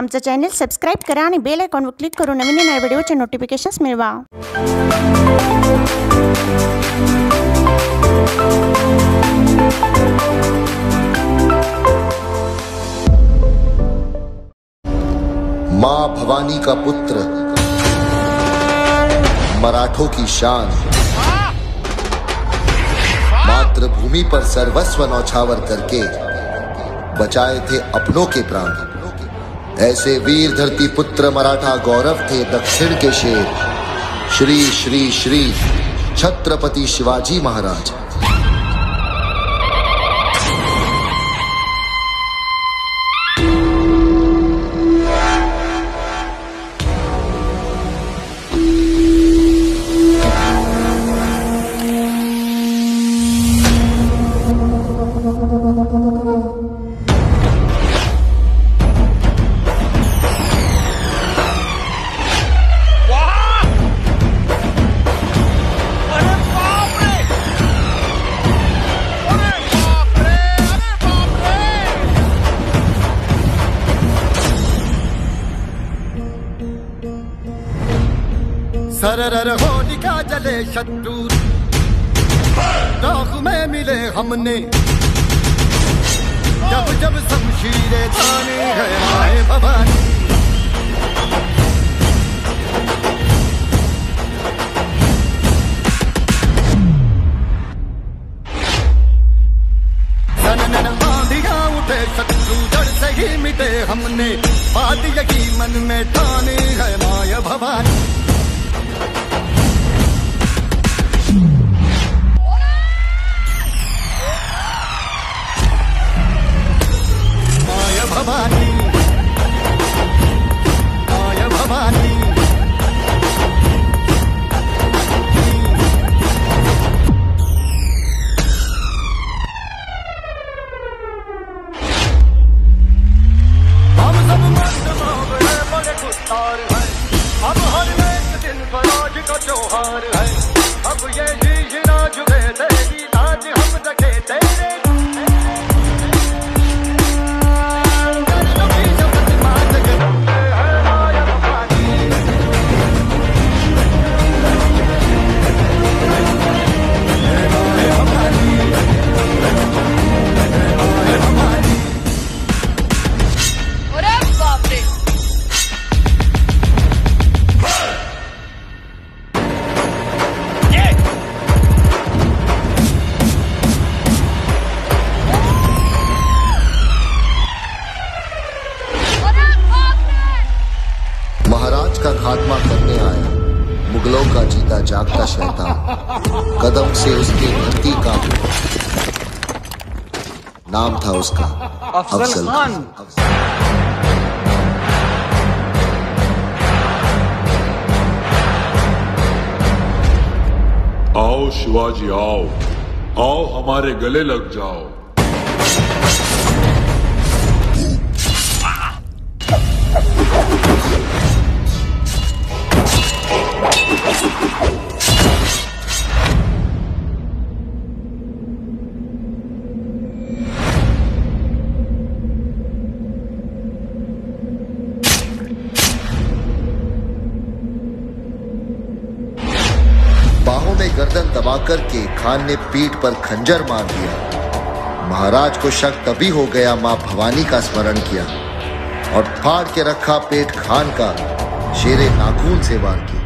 आमचं channel subscribe करा आणि बेल आयकॉनवर क्लिक करून नवीन येणाऱ्या व्हिडिओचे नोटिफिकेशन्स मिळवा माँ भवानी का पुत्र, मराठों की शान। मातृभूमि पर सर्वस्व नौछावर करके बचाए थे अपनों के प्राण। ऐसे वीर धरती पुत्र मराठा गौरव थे दक्षिण के शेर। श्री श्री श्री छत्रपति शिवाजी महाराज। सरर होलिका जले शत्रु। राख में मिले हमने। जब जब शमशीरे थाने है, आए भवानी। शत्रु जड़ मिटे हमने। बात यही मन में ठाने है, माया भवानी। त्योहार है। अब ये जी राज वे तेरी लाज हम रखे तेरे महाराज का खात्मा करने आया मुगलों का जीता जागता शैतान। कदम से उसकी धरती का नाम था उसका अफजल खान। आओ शिवाजी आओ। आओ हमारे गले लग जाओ। में गर्दन दबाकर के खान ने पीठ पर खंजर मार दिया। महाराज को शक तभी हो गया माँ भवानी का स्मरण किया और फाड़ के रखा पेट खान का, शेरे नाखून से वार की